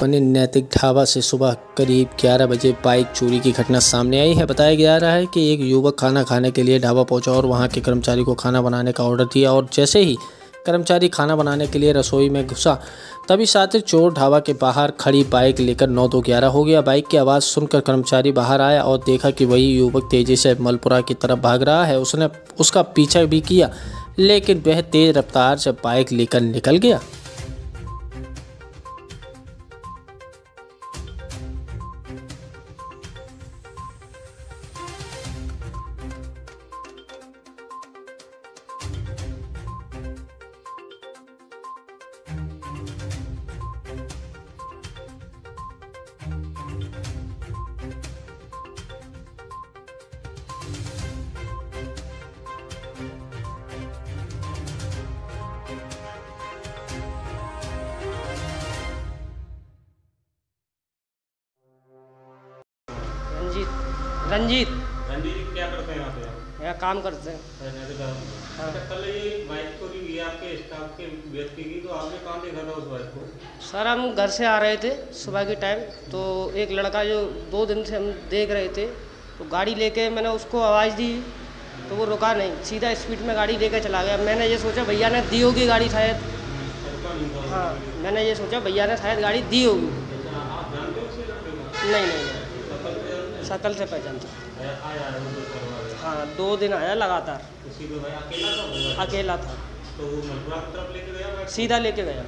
बने नैतिक ढाबा से सुबह करीब 11 बजे बाइक चोरी की घटना सामने आई है। बताया जा रहा है कि एक युवक खाना खाने के लिए ढाबा पहुँचा और वहाँ के कर्मचारी को खाना बनाने का ऑर्डर दिया और जैसे ही कर्मचारी खाना बनाने के लिए रसोई में घुसा, तभी साथी चोर ढाबा के बाहर खड़ी बाइक लेकर नौ दो ग्यारह हो गया। बाइक की आवाज़ सुनकर कर्मचारी बाहर आया और देखा कि वही युवक तेज़ी से मलपुरा की तरफ़ भाग रहा है। उसने उसका पीछा भी किया, लेकिन वह तेज़ रफ्तार से बाइक लेकर निकल गया। रंजीत। रंजीत। रंजीत क्या करते हैं यहाँ पे यहाँ काम करते हैं। हाँ। कल ये बाइक चोरी हुई आपके स्टाफ के व्यक्ति की तो आपने कहाँ देखा था उस बाइक को? सर हम घर से आ रहे थे सुबह के टाइम तो एक लड़का जो दो दिन से हम देख रहे थे तो गाड़ी लेके मैंने उसको आवाज़ दी तो वो रुका नहीं। सीधा स्पीड में गाड़ी लेके चला गया। मैंने ये सोचा भैया ने दी होगी गाड़ी शायद। था। हाँ मैंने ये सोचा भैया ने शायद गाड़ी दी होगी। को नहीं नहीं। शकल से पहचानता। है दो दिन आया लगातार। अकेला था? वो अकेला था। तो वो तरफ़ लेके गया? सीधा लेके गया।